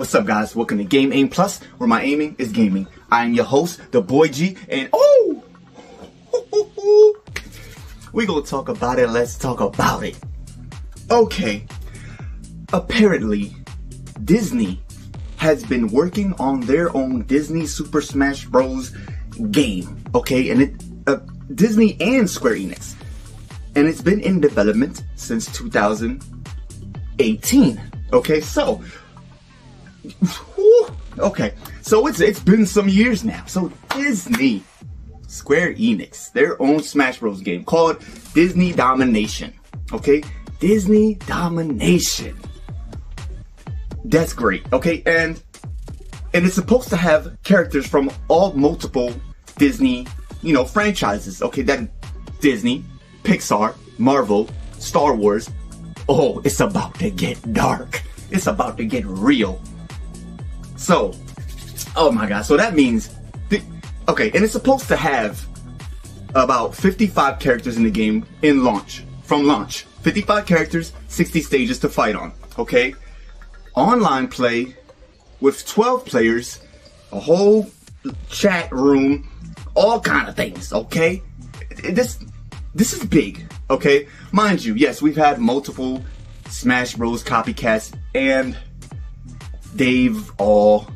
What's up, guys? Welcome to Game Aim Plus, where my aiming is gaming. I am your host, the Boy G, and oh, we gonna talk about it. Let's talk about it. Okay. Apparently, Disney has been working on their own Disney Super Smash Bros. game. Okay, and it uh, Disney and Square Enix, and it's been in development since 2018. Okay, so okay, so it's it's been some years now. So Disney, Square Enix, their own Smash Bros. game called Disney Domination. Okay, Disney Domination. That's great. Okay, and and it's supposed to have characters from all multiple Disney, you know, franchises. Okay, that Disney, Pixar, Marvel, Star Wars. Oh, it's about to get dark. It's about to get real. So, oh my god, so that means, the, okay, and it's supposed to have about 55 characters in the game in launch, from launch. 55 characters, 60 stages to fight on, okay? Online play with 12 players, a whole chat room, all kind of things, okay? This, this is big, okay? Mind you, yes, we've had multiple Smash Bros. copycats and they've all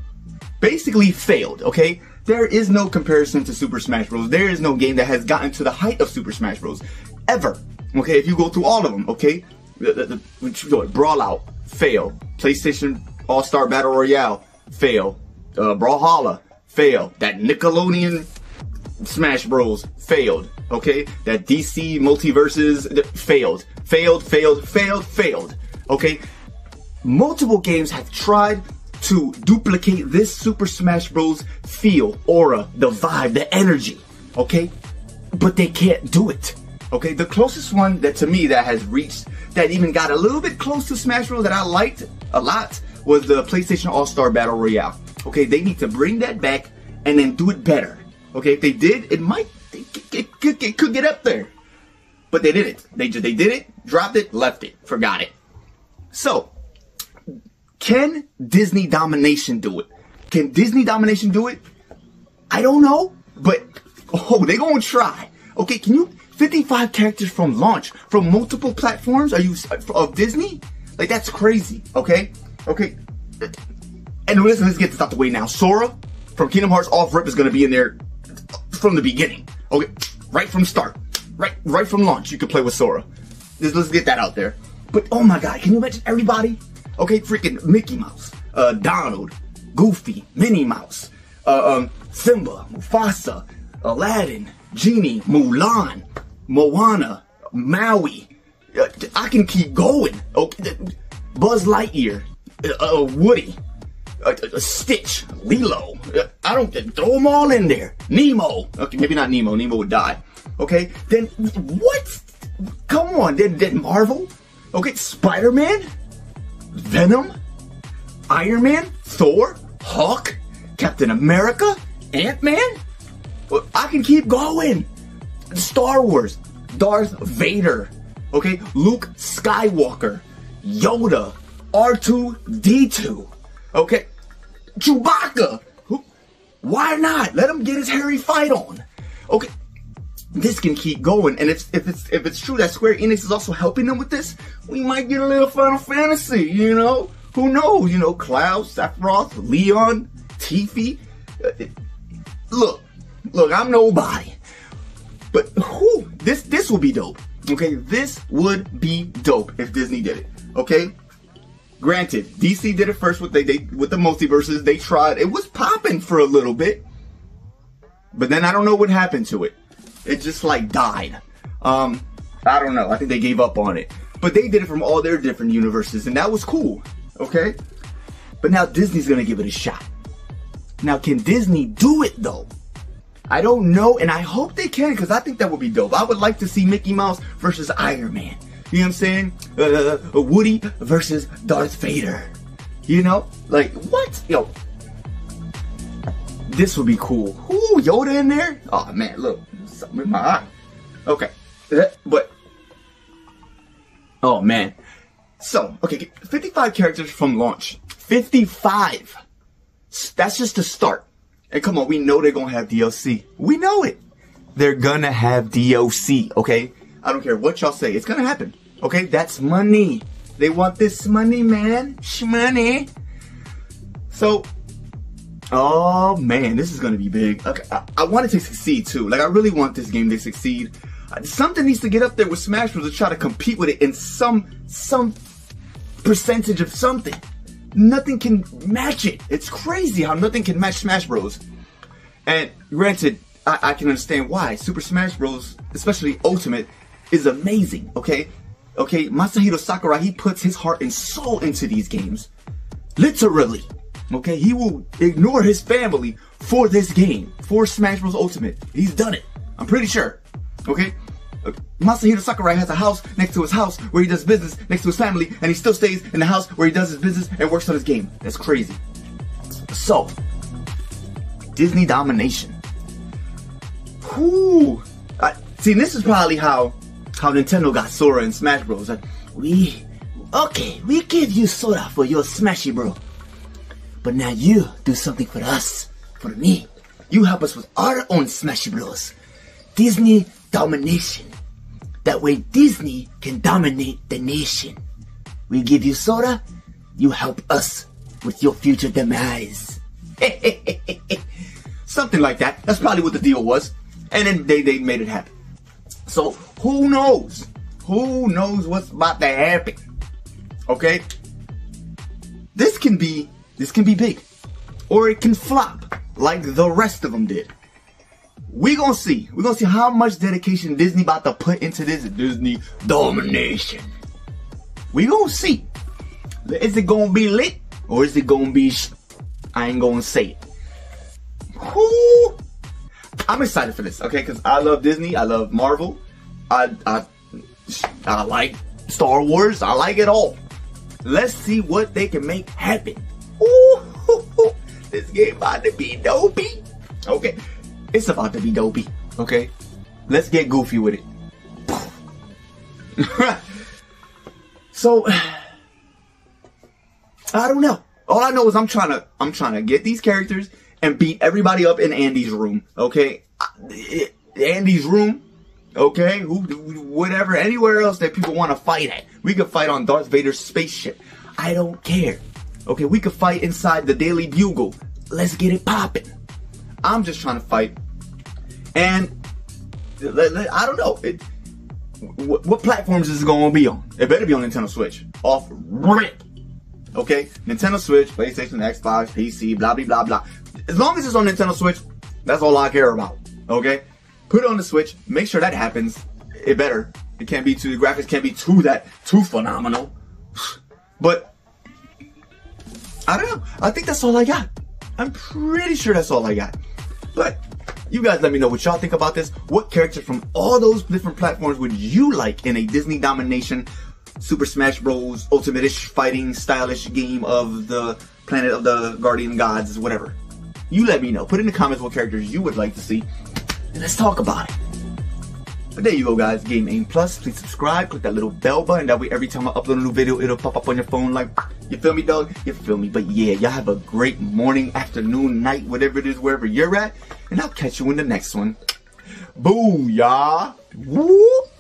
basically failed, okay? There is no comparison to Super Smash Bros. There is no game that has gotten to the height of Super Smash Bros. ever. Okay, if you go through all of them, okay? The, the, the, Brawlout, fail. PlayStation All-Star Battle Royale, fail. Uh, Brawlhalla, fail. That Nickelodeon Smash Bros. failed. Okay? That DC MultiVersus failed. Failed, failed, failed, failed. Okay? Multiple games have tried to duplicate this Super Smash Bros. feel, aura, the vibe, the energy, okay? But they can't do it. Okay, the closest one that to me that has reached, that even got a little bit close to Smash Bros. that I liked a lot was the PlayStation All-Star Battle Royale. Okay, they need to bring that back and then do it better. Okay, if they did, it might, it, it, it, could get up there. But they didn't. They they did it, dropped it, left it, forgot it. So, can Disney Domination do it? Can Disney Domination do it? I don't know, but oh, they gonna try. Okay, can you 55 characters from launch from multiple platforms? Are you of Disney? Like that's crazy. Okay, okay. And listen, let's get this out the way now. Sora from Kingdom Hearts off rip is gonna be in there from the beginning. Okay, right from start, right right from launch. You can play with Sora. Let's, let's get that out there. But oh my God, can you imagine everybody? Okay, freaking Mickey Mouse, uh, Donald, Goofy, Minnie Mouse, uh, um, Simba, Mufasa, Aladdin, Genie, Mulan, Moana, Maui. Uh, I can keep going. Okay, Buzz Lightyear, uh, uh Woody, uh, uh, Stitch, Lilo. I don't throw them all in there. Nemo. Okay, maybe not Nemo. Nemo would die. Okay, then what? Come on, then, then Marvel. Okay, Spider Man. Venom, Iron Man, Thor, Hulk, Captain America, Ant Man. Well, I can keep going. Star Wars, Darth Vader, okay, Luke Skywalker, Yoda, R2D2, okay, Chewbacca. Why not? Let him get his hairy fight on. Okay, this can keep going. And if, if it's if it's true that Square Enix is also helping them with this, we might get a little Final Fantasy, you know? Who knows? You know, Cloud, Sephiroth, Leon, Tifa. Uh, look, look, I'm nobody. But who this this would be dope. Okay, this would be dope if Disney did it. Okay? Granted, DC did it first with they, they with the MultiVersus. They tried. It was popping for a little bit. But then I don't know what happened to it. It just like died. Um, I don't know. I think they gave up on it. But they did it from all their different universes, and that was cool. Okay? But now Disney's gonna give it a shot. Now, can Disney do it though? I don't know, and I hope they can, because I think that would be dope. I would like to see Mickey Mouse versus Iron Man. You know what I'm saying? Uh, Woody versus Darth Vader. You know? Like, what? Yo. This would be cool. Ooh, Yoda in there? Oh man, look something in my eye. Okay. But, oh man. So, okay, 55 characters from launch. 55. That's just the start. And come on, we know they're gonna have DLC. We know it. They're gonna have DLC, okay? I don't care what y'all say. It's gonna happen. Okay? That's money. They want this money, man. Shmoney. So, oh man, this is gonna be big. Okay, I, I want it to succeed too. Like, I really want this game to succeed. Uh, Something needs to get up there with Smash Bros. to try to compete with it in some some percentage of something. Nothing can match it. It's crazy how nothing can match Smash Bros. And granted, I, I can understand why. Super Smash Bros., especially Ultimate, is amazing, okay? Okay, Masahiro Sakurai, he puts his heart and soul into these games. Literally. Okay, he will ignore his family for this game, for Smash Bros. Ultimate. He's done it. I'm pretty sure. Okay? Uh, Masahiro Sakurai has a house next to his house where he does business next to his family, and he still stays in the house where he does his business and works on his game. That's crazy. So, Disney domination. Whoo! See, this is probably how how Nintendo got Sora in Smash Bros. Like, we okay, we give you Sora for your Smashy Bro, but now you do something for us, for me. You help us with our own Smashy Bros. Disney domination. That way Disney can dominate the nation. We give you Sora, you help us with your future demise. Something like that. That's probably what the deal was. And then they, they made it happen. So who knows? Who knows what's about to happen? Okay? This can be this can be big. Or it can flop like the rest of them did. We gonna see. We gonna see how much dedication Disney about to put into this Disney domination. We gonna see. Is it gonna be lit or is it gonna be? I ain't gonna say it. Whoo! I'm excited for this, okay? Because I love Disney. I love Marvel. I I I like Star Wars. I like it all. Let's see what they can make happen. This game about to be dopey. Okay, it's about to be dopey. Okay, let's get goofy with it. so I don't know. All I know is I'm trying to I'm trying to get these characters and beat everybody up in Andy's room. Okay, eh, Andy's room. Okay, who, whatever, anywhere else that people want to fight at. We could fight on Darth Vader's spaceship. I don't care. Okay, we could fight inside the Daily Bugle. Let's get it popping. I'm just trying to fight. And I don't know. It, what, what platforms is it going to be on? It better be on Nintendo Switch. Off rip. Okay? Nintendo Switch, PlayStation, Xbox, PC, blah, blah, blah, blah. As long as it's on Nintendo Switch, that's all I care about. Okay? Put it on the Switch. Make sure that happens. It better. It can't be too, the graphics can't be too that, too phenomenal. But, I don't know. I think that's all I got. I'm pretty sure that's all I got. But, you guys let me know what y'all think about this. What character from all those different platforms would you like in a Disney domination Super Smash Bros. Ultimate-ish fighting stylish game of the Planet of the Guardian Gods, whatever. You let me know. Put in the comments what characters you would like to see, and let's talk about it. But there you go, guys. Game Aim Plus. Please subscribe. Click that little bell button. That way, every time I upload a new video, it'll pop up on your phone. Like, you feel me, dog? You feel me? But yeah, y'all have a great morning, afternoon, night, whatever it is, wherever you're at. And I'll catch you in the next one. Boo, y'all. Whoop.